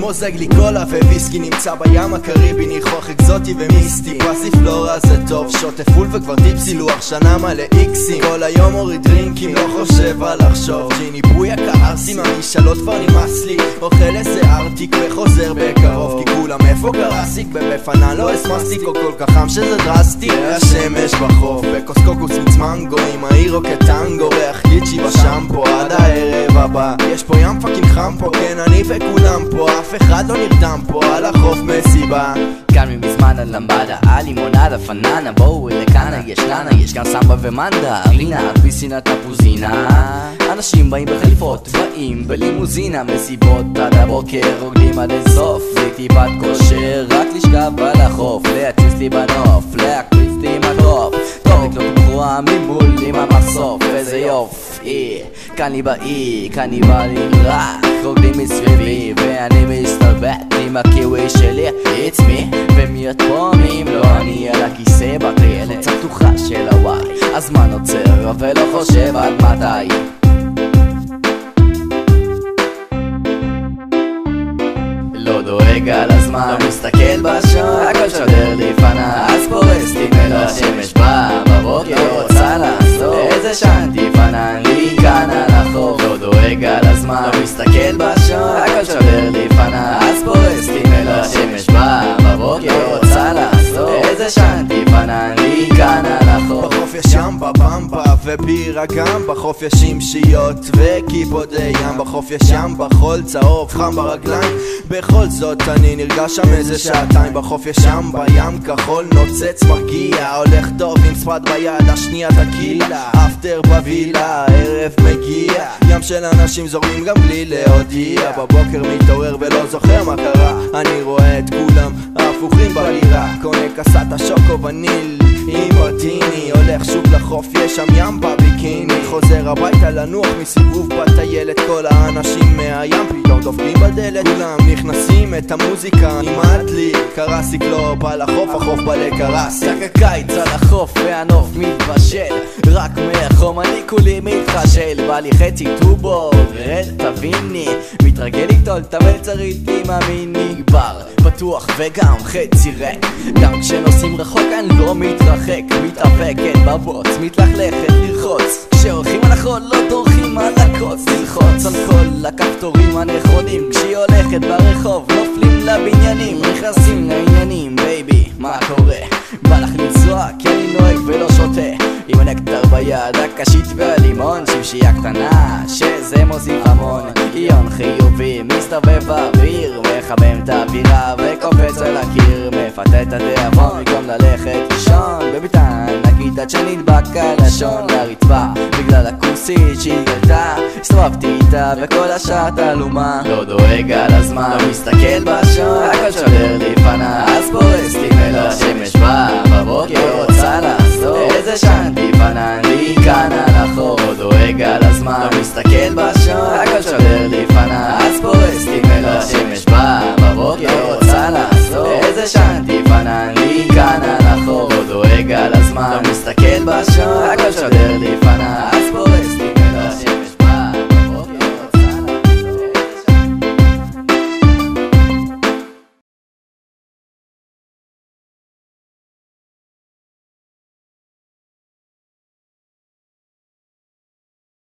מוזג לי קולה וויסקי נמצא בים הקריבי ניחוח אקזוטי ומיסטי. פסי פלורה זה טוב שוטה פול וכבר טיפסי לוח שנה מלא איקסים. כל היום מוריד דרינקים לא חושב על לחשוב. ג'יני בויה כעסי מהמשאלות כבר נמאס לי. אוכל איזה ארטיק וחוזר בקרוב כי כולם איפה קרסיק ובפנה לא אסמסטיק או כל כך חם שזה דרסטי השמש בחוף. בכוס קוקוס מיץ מנגו עם האירו כטנגו ריח גיצ'י בשמפו. עד הערב הבא יש פה ים פאקינג חם פה כן אני וכולם פה אף אחד לא נרדם פה על החוף מסיבה. כאן ממזמן הלמבדה, הלימונדה, פננה, בואו לכאן, יש לנה, יש גם סמבה ומנדה, רינה, פיסינה, תפוזינה. אנשים באים בחליפות, באים בלימוזינה, מסיבות עד הבוקר, רוקדים עד אינסוף, בלי טיפת כושר, רק לשכב על החוף, להטיס לי בנוף, להקפיץ לי עם הטוב, טוב לקנות בחורה ממול עם המחשוף, איזה יופי, כאן לי באי, כאן לי בא לי רק, רוקדים מסביבי, של הוואי, הזמן עוצר, ולא חושב עד מתי. לא דואג על הזמן, לא מסתכל בשעון, הכל שודר לפניי, אז פורס לי מלוא השמש באה בבוקר, רוצה לעשות איזה שנתי פנן לי כאן על החוף, לא דואג על הזמן, לא מסתכל בשעון, הכל שודר לפניי, ובירה גם בחוף יש שמשיות וקיפודי ים בחוף יש ים בחול צהוב חם ברגליים. בכל זאת אני נרגש שם איזה שעתיים. בחוף יש ים בים כחול נוצץ מרגיע הולך טוב עם ספרד ביד השנייה טקילה אפטר בווילה ערב מגיע. ים של אנשים זורמים גם בלי להודיע. בבוקר מתעורר ולא זוכר מה קרה. אני רואה את כולם הפוכים בבירה קונה קסטה שוקו וניל עם מרטיני הולך שוב לחוף יש שם ים בביקיני. חוזר הביתה לנוח מסיבוב בטיילת כל האנשים מהים. פתאום דופקים בדלת כולם נכנסים את המוזיקה. נמאס לי קרסיק לא בא לחוף החוף בא לקרסיק רק הקיץ על החוף והנוף מתבשל. רק מהחום אני כולי מתחשל. בא לי חצי טובו רד תביני. מתרגל את המלצרית עם המיני בר פתוח וגם חצי ריק. גם כשנוסעים רחוק אני לא מתרחק. מתאבקת בבוץ מתלכלכת לרחוץ. כשהולכים על החול לא דורכים על הקוץ. ללחוץ על כל הכפתורים הנכונים. כשהיא הולכת ברחוב נופלים לבניינים נכנסים לעניינים ביד, הקשית והלימון שמשייה קטנה שזה מוסיף המון. עיון חיובי מסתובב באוויר מחמם את האווירה וקופץ על הקיר מפתה את התיאבון במקום ללכת לישון. בביתן עד שנדבק הלשון לרצפה בגלל הכוסית שהיא גלתה הסתובבתי איתה וכל השעה תעלומה. לא דואג על הזמן לא מסתכל בשעון הכל שודר לפניי על הזמן. לא מסתכל בשעון הכל שודר לפניי אז פורס לי מלוא השמש באה בבוקר רוצה לעשות. איזה שנתי פנן לי כאן על החור לא דואג על הזמן. לא מסתכל בשעון